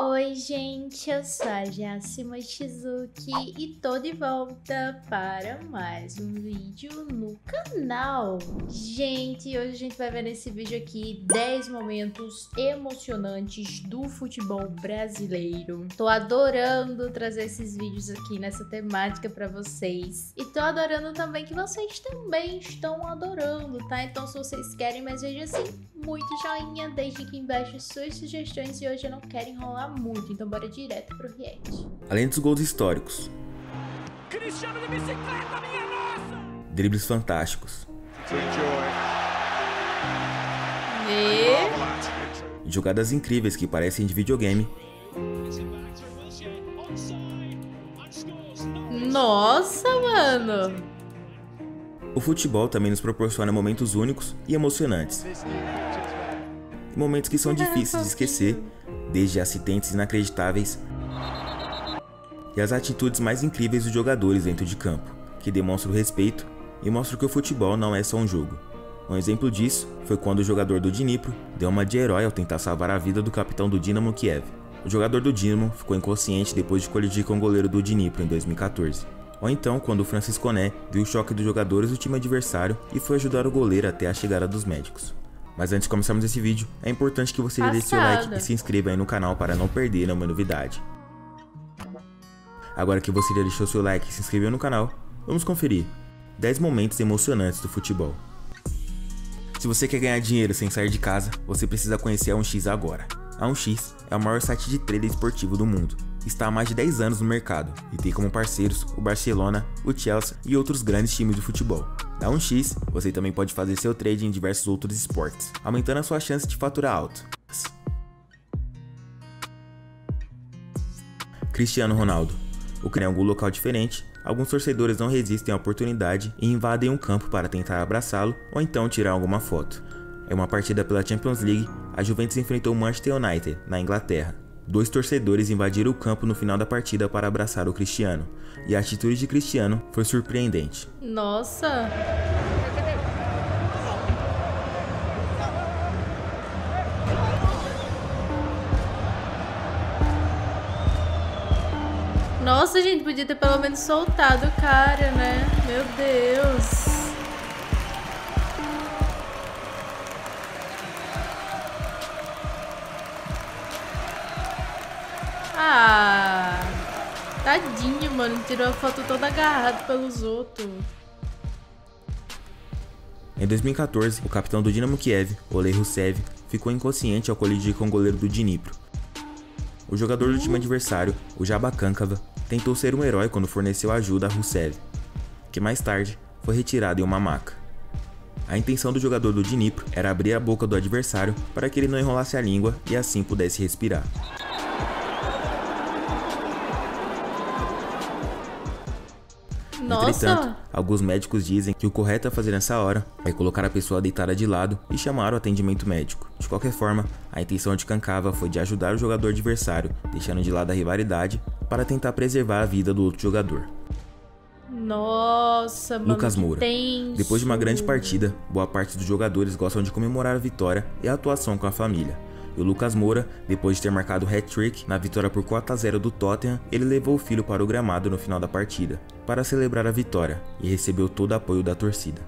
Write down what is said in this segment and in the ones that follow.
Oi, gente, eu sou a Jasima Shizuki e tô de volta para mais um vídeo no canal. Gente, hoje a gente vai ver nesse vídeo aqui 10 momentos emocionantes do futebol brasileiro. Tô adorando trazer esses vídeos aqui nessa temática para vocês. E tô adorando também que vocês também estão adorando, tá? Então se vocês querem mais vídeos assim, muito joinha, deixe aqui embaixo suas sugestões e hoje eu não quero enrolar muito, então bora direto pro react. Além dos gols históricos, Cristiano de bicicleta, minha nossa! dribles fantásticos E... e jogadas incríveis que parecem de videogame, Nossa, mano! o futebol também nos proporciona momentos únicos e emocionantes. Momentos que são difíceis de esquecer, desde acidentes inacreditáveis e as atitudes mais incríveis dos jogadores dentro de campo, que demonstram respeito e mostram que o futebol não é só um jogo. Um exemplo disso foi quando o jogador do Dnipro deu uma de herói ao tentar salvar a vida do capitão do Dinamo Kiev. O jogador do Dinamo ficou inconsciente depois de colidir com o goleiro do Dnipro em 2014. Ou então, quando o Francisconé viu o choque dos jogadores do time adversário e foi ajudar o goleiro até a chegada dos médicos. Mas antes de começarmos esse vídeo, é importante que você deixe seu like e se inscreva aí no canal para não perder nenhuma novidade. Agora que você já deixou seu like e se inscreveu no canal, vamos conferir 10 momentos emocionantes do futebol. Se você quer ganhar dinheiro sem sair de casa, você precisa conhecer a 1x agora. A 1x é o maior site de trader esportivo do mundo. Está há mais de 10 anos no mercado e tem como parceiros o Barcelona, o Chelsea e outros grandes times de futebol. Na 1x, você também pode fazer seu trade em diversos outros esportes, aumentando a sua chance de faturar alto. Cristiano Ronaldo. O criar algum local diferente, alguns torcedores não resistem à oportunidade e invadem um campo para tentar abraçá-lo ou então tirar alguma foto. Em uma partida pela Champions League, a Juventus enfrentou o Manchester United, na Inglaterra. Dois torcedores invadiram o campo no final da partida para abraçar o Cristiano, e a atitude de Cristiano foi surpreendente. Nossa! Nossa, gente, podia ter pelo menos soltado o cara, né? Meu Deus. Ah, tadinho, mano. Tirou a foto toda agarrado pelos outros. Em 2014, o capitão do Dinamo Kiev, Oleh Rusev, ficou inconsciente ao colidir com o goleiro do Dnipro. O jogador do time adversário, o Jaba Kankava, tentou ser um herói quando forneceu ajuda a Rusev, que mais tarde foi retirado em uma maca. A intenção do jogador do Dnipro era abrir a boca do adversário para que ele não enrolasse a língua e assim pudesse respirar. Nossa! Entretanto, alguns médicos dizem que o correto a fazer nessa hora é colocar a pessoa deitada de lado e chamar o atendimento médico. De qualquer forma, a intenção de Kankava foi de ajudar o jogador adversário, deixando de lado a rivalidade para tentar preservar a vida do outro jogador. Nossa, mano. Lucas Moura. Depois de uma grande partida, boa parte dos jogadores gostam de comemorar a vitória e a atuação com a família. E o Lucas Moura, depois de ter marcado o hat-trick na vitória por 4 a 0 do Tottenham, ele levou o filho para o gramado no final da partida, para celebrar a vitória, e recebeu todo o apoio da torcida.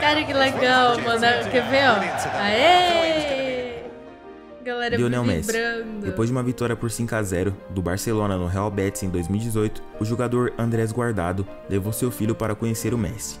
Cara, que legal, mano. Quer ver, ó? Aê! Galera Lionel Messi. vibrando. Depois de uma vitória por 5 a 0 do Barcelona no Real Betis em 2018, o jogador Andrés Guardado levou seu filho para conhecer o Messi.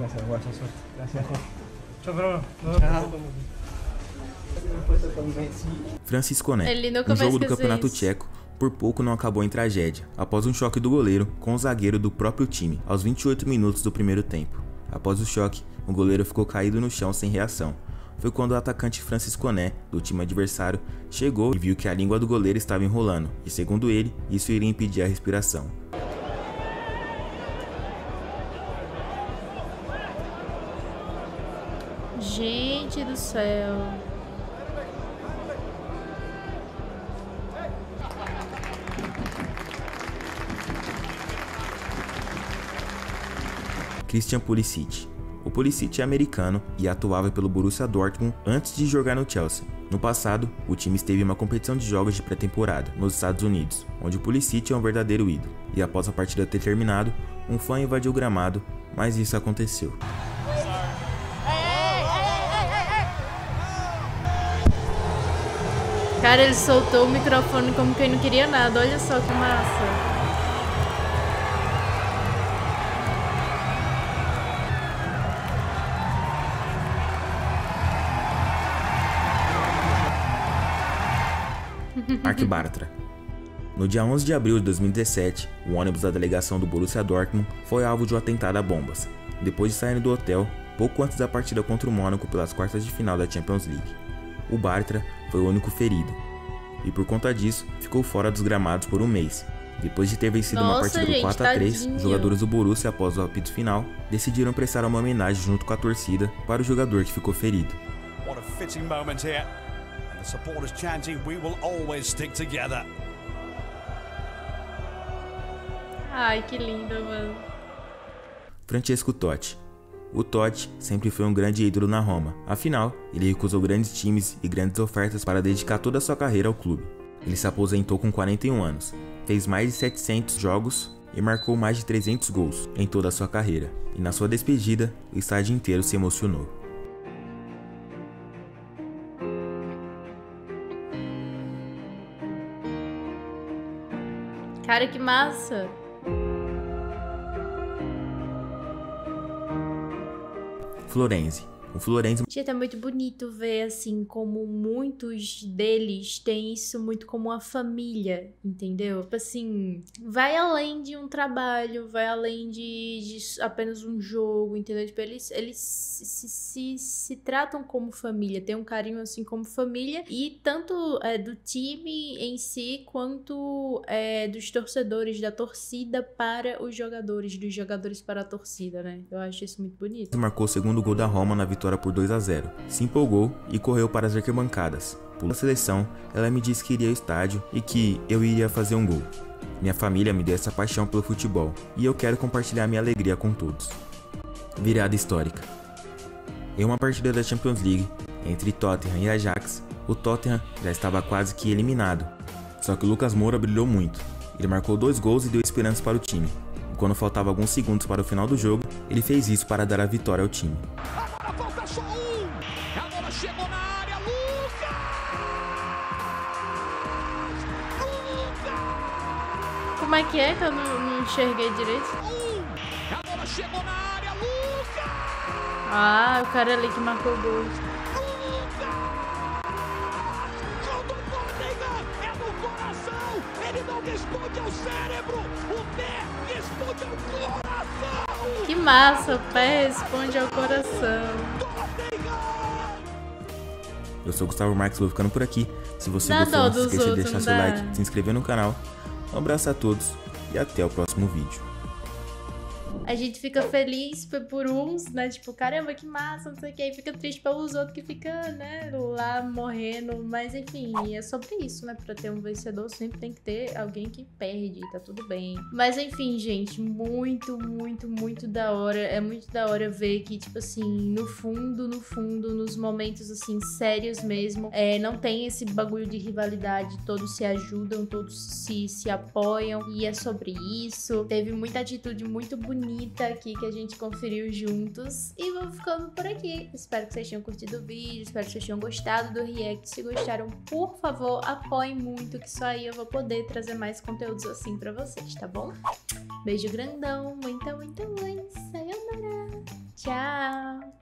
Gracias, buena suerte. Gracias. Né. Nunca Um vai jogo do Campeonato isso. Tcheco, por pouco não acabou em tragédia, após um choque do goleiro com o zagueiro do próprio time, aos 28 minutos do primeiro tempo. Após o choque, o goleiro ficou caído no chão sem reação. Foi quando o atacante Francisco Né, do time adversário, chegou e viu que a língua do goleiro estava enrolando, e segundo ele, isso iria impedir a respiração. Gente do céu. Christian Pulisic. O Pulisic é americano e atuava pelo Borussia Dortmund antes de jogar no Chelsea. No passado, o time esteve em uma competição de jogos de pré-temporada nos Estados Unidos, onde o Pulisic é um verdadeiro ídolo. E após a partida ter terminado, um fã invadiu o gramado, mas isso aconteceu. Cara, ele soltou o microfone como quem não queria nada. Olha só que massa. Mark Bartra. No dia 11 de abril de 2017, o ônibus da delegação do Borussia Dortmund foi alvo de um atentado a bombas, depois de sair do hotel pouco antes da partida contra o Mônaco pelas quartas de final da Champions League. O Bartra foi o único ferido, e por conta disso ficou fora dos gramados por um mês. Depois de ter vencido Nossa, uma partida gente, por 4 a 3, tadinho. os jogadores do Borussia após o apito final decidiram prestar uma homenagem junto com a torcida para o jogador que ficou ferido. What a fitting moment here. And the supporters chanting, we will always stick together. Ai, que lindo, mano. Francesco Totti. O Totti sempre foi um grande ídolo na Roma, afinal, ele recusou grandes times e grandes ofertas para dedicar toda a sua carreira ao clube. Ele se aposentou com 41 anos, fez mais de 700 jogos e marcou mais de 300 gols em toda a sua carreira. E na sua despedida, o estádio inteiro se emocionou. Cara, que massa. Florenzi. O Florenzi Gente, é muito bonito ver, assim, como muitos deles têm isso muito como uma família, entendeu? Tipo assim, vai além de um trabalho, vai além de, de apenas um jogo, entendeu? Tipo, eles, eles se, se, se, se tratam como família, tem um carinho, assim, como família, e tanto é, do time em si, quanto é, dos torcedores, da torcida para os jogadores, dos jogadores para a torcida, né? Eu acho isso muito bonito. marcou o segundo gol da Roma na vitória por 2 a 0. Se empolgou e correu para as arquibancadas. Pela seleção, ela me disse que iria ao estádio e que eu iria fazer um gol. Minha família me deu essa paixão pelo futebol e eu quero compartilhar minha alegria com todos. Virada histórica. Em uma partida da Champions League entre Tottenham e Ajax, o Tottenham já estava quase que eliminado. Só que o Lucas Moura brilhou muito. Ele marcou dois gols e deu esperança para o time. E quando faltava alguns segundos para o final do jogo, ele fez isso para dar a vitória ao time. Chegou na área. Lucas! Lucas! Como é que é que eu não, não enxerguei direito? A bola chegou na área. Lucas! Ah, o cara ali que marcou o gol. É! Ele não responde ao cérebro! O pé responde ao coração! Que massa, o pé responde ao coração. Eu sou o Gustavo Marques, vou ficando por aqui. Se você Dá gostou, não se esqueça de deixar seu dá? like, se inscrever no canal. Um abraço a todos e até o próximo vídeo. A gente fica feliz por- uns, né? Tipo, caramba, que massa, não sei o que. Aí fica triste pelos outros que fica, né, lá morrendo. Mas enfim, é sobre isso, né? Pra ter um vencedor sempre tem que ter alguém que perde, tá tudo bem. Mas enfim, gente, muito, muito, muito da hora. É muito da hora ver que, tipo assim, no fundo, no fundo, nos momentos assim, sérios mesmo, é, não tem esse bagulho de rivalidade. Todos se ajudam, todos se, se apoiam. E é sobre isso. Teve muita atitude muito bonita aqui que a gente conferiu juntos. E vamos ficando por aqui. Espero que vocês tenham curtido o vídeo. Espero que vocês tenham gostado do react. Se gostaram, por favor, apoiem muito, que só aí eu vou poder trazer mais conteúdos assim pra vocês, tá bom? Beijo grandão, muita, muita, muito. Sayonara. Tchau.